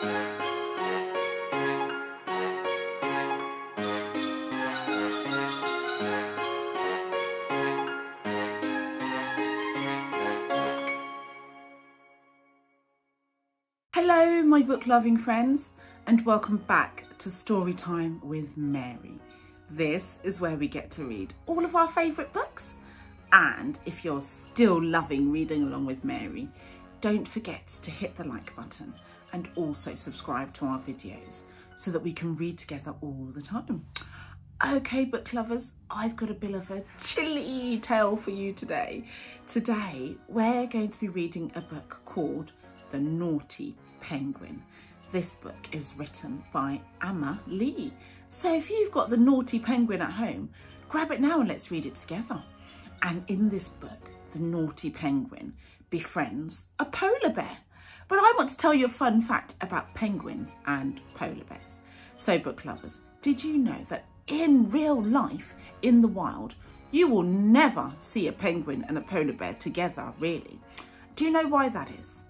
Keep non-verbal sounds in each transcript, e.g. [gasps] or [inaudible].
Hello my book loving friends and welcome back to Storytime with Mary. This is where we get to read all of our favourite books and if you're still loving reading along with Mary don't forget to hit the like button and also subscribe to our videos so that we can read together all the time. Okay, book lovers, I've got a bit of a chilly tale for you today. Today, we're going to be reading a book called the Naughty Penguin. This book is written by Amma Lee. So if you've got the Naughty Penguin at home, grab it now and let's read it together. And in this book, the Naughty Penguin befriends a polar bear. But I want to tell you a fun fact about penguins and polar bears. So book lovers, did you know that in real life, in the wild, you will never see a penguin and a polar bear together, really. Do you know why that is?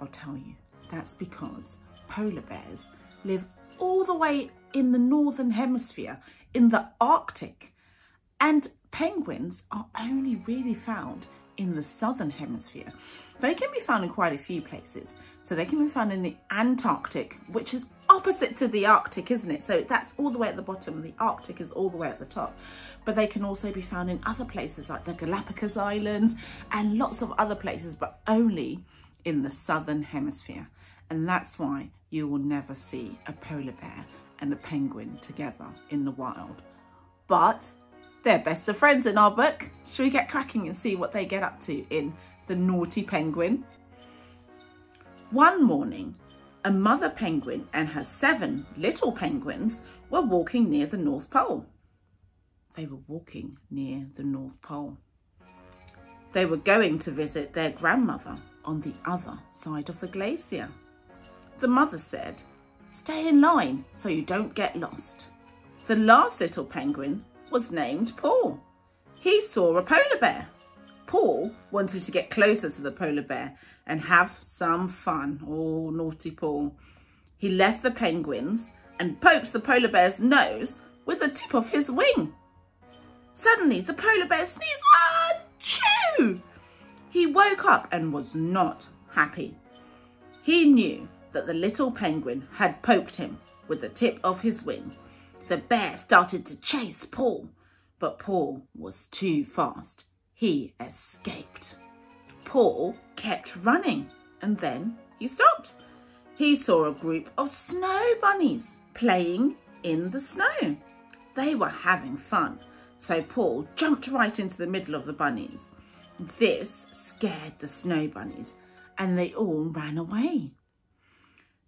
I'll tell you. That's because polar bears live all the way in the northern hemisphere, in the Arctic, and penguins are only really found in the southern hemisphere. They can be found in quite a few places. So they can be found in the Antarctic, which is opposite to the Arctic, isn't it? So that's all the way at the bottom. The Arctic is all the way at the top. But they can also be found in other places like the Galapagos Islands and lots of other places, but only in the southern hemisphere. And that's why you will never see a polar bear and a penguin together in the wild. But they're best of friends in our book. Shall we get cracking and see what they get up to in The Naughty Penguin? One morning, a mother penguin and her seven little penguins were walking near the North Pole. They were walking near the North Pole. They were going to visit their grandmother on the other side of the glacier. The mother said, stay in line so you don't get lost. The last little penguin was named Paul. He saw a polar bear. Paul wanted to get closer to the polar bear and have some fun. Oh, naughty Paul. He left the penguins and poked the polar bear's nose with the tip of his wing. Suddenly, the polar bear sneezed. Achoo! He woke up and was not happy. He knew that the little penguin had poked him with the tip of his wing. The bear started to chase Paul, but Paul was too fast. He escaped. Paul kept running and then he stopped. He saw a group of snow bunnies playing in the snow. They were having fun, so Paul jumped right into the middle of the bunnies. This scared the snow bunnies and they all ran away.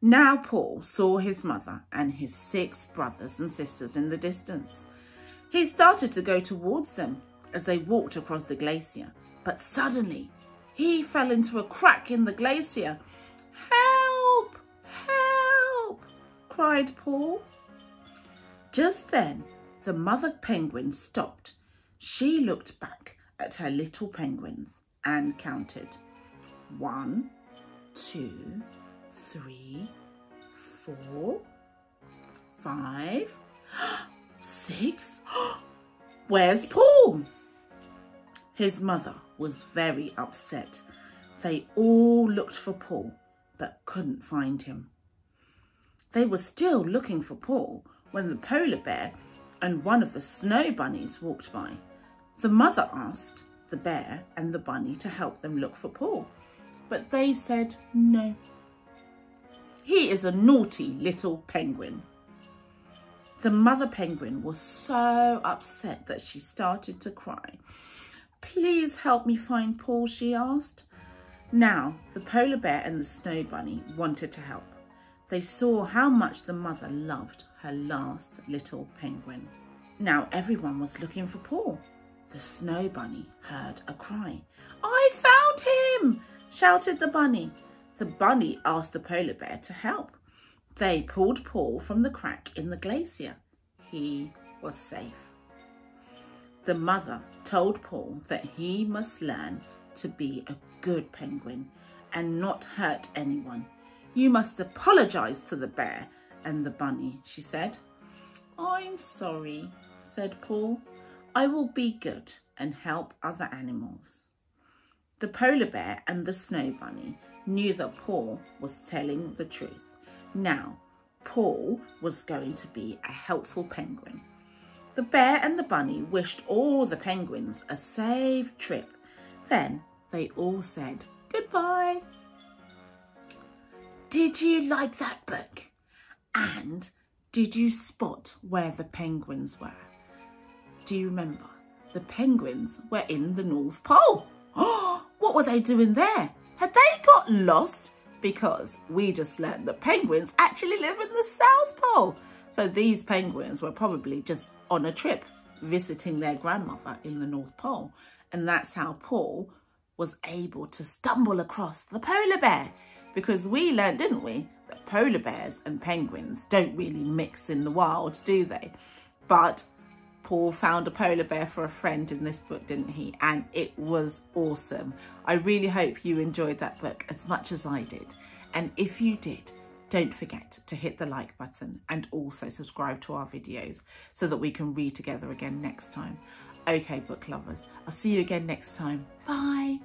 Now Paul saw his mother and his six brothers and sisters in the distance. He started to go towards them as they walked across the glacier, but suddenly he fell into a crack in the glacier. Help! Help! cried Paul. Just then, the mother penguin stopped. She looked back at her little penguins and counted. One, two, three, four, five, [gasps] six. [gasps] Where's Paul? His mother was very upset. They all looked for Paul, but couldn't find him. They were still looking for Paul when the polar bear and one of the snow bunnies walked by. The mother asked the bear and the bunny to help them look for Paul, but they said no. He is a naughty little penguin. The mother penguin was so upset that she started to cry. Please help me find Paul, she asked. Now, the polar bear and the snow bunny wanted to help. They saw how much the mother loved her last little penguin. Now everyone was looking for Paul. The snow bunny heard a cry. I found him, shouted the bunny. The bunny asked the polar bear to help. They pulled Paul from the crack in the glacier. He was safe. The mother told Paul that he must learn to be a good penguin and not hurt anyone. You must apologise to the bear and the bunny, she said. I'm sorry, said Paul. I will be good and help other animals. The polar bear and the snow bunny knew that Paul was telling the truth. Now, Paul was going to be a helpful penguin. The bear and the bunny wished all the penguins a safe trip. Then they all said goodbye. Did you like that book? And did you spot where the penguins were? Do you remember? The penguins were in the North Pole. [gasps] Oh, what were they doing there? Had they got lost? Because we just learned that penguins actually live in the South Pole. So these penguins were probably just on a trip visiting their grandmother in the North Pole. And that's how Paul was able to stumble across the polar bear. Because we learned, didn't we, that polar bears and penguins don't really mix in the wild, do they? But Paul found a polar bear for a friend in this book, didn't he? And it was awesome. I really hope you enjoyed that book as much as I did. And if you did, don't forget to hit the like button and also subscribe to our videos so that we can read together again next time. Okay, book lovers, I'll see you again next time. Bye.